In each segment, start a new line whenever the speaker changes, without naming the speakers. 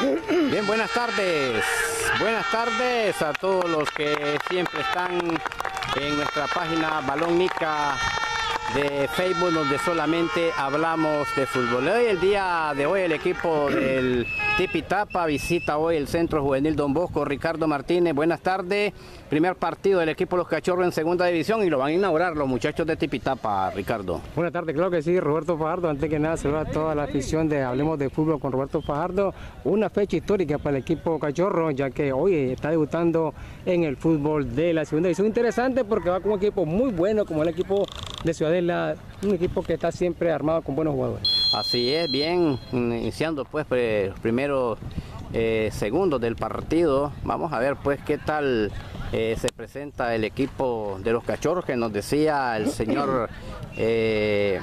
Bien, buenas tardes. Buenas tardes a todos los que siempre están en nuestra página Balón Nica de Facebook donde solamente hablamos de fútbol. Hoy, el día de hoy el equipo del Tipitapa visita hoy el Centro Juvenil Don Bosco. Ricardo Martínez, buenas tardes. Primer partido del equipo Los Cachorros en segunda división y lo van a inaugurar los muchachos de Tipitapa, Ricardo.
Buenas tardes, claro que sí, Roberto Fajardo. Antes que nada, saludos a toda la afición de Hablemos de Fútbol con Roberto Fajardo. Una fecha histórica para el equipo Cachorro, ya que hoy está debutando en el fútbol de la segunda división. Interesante porque va con un equipo muy bueno, como el equipo de Ciudadela, un equipo que está siempre armado con buenos jugadores.
Así es, bien, iniciando pues los primeros eh, segundos del partido. Vamos a ver pues qué tal eh, se presenta el equipo de los cachorros que nos decía el señor eh,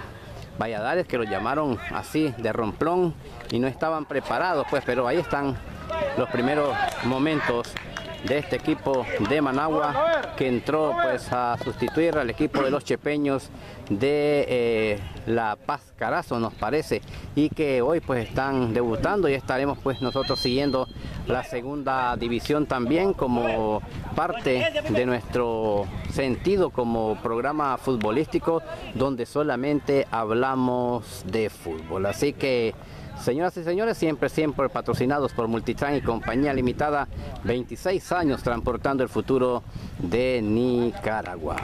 Valladares que lo llamaron así de romplón y no estaban preparados pues, pero ahí están los primeros momentos de este equipo de Managua que entró pues a sustituir al equipo de los chepeños de eh, La Paz Carazo nos parece y que hoy pues están debutando. Y estaremos pues nosotros siguiendo la segunda división también como parte de nuestro sentido como programa futbolístico donde solamente hablamos de fútbol. Así que Señoras y señores, siempre, siempre patrocinados por Multitran y Compañía Limitada, 26 años transportando el futuro de Nicaragua.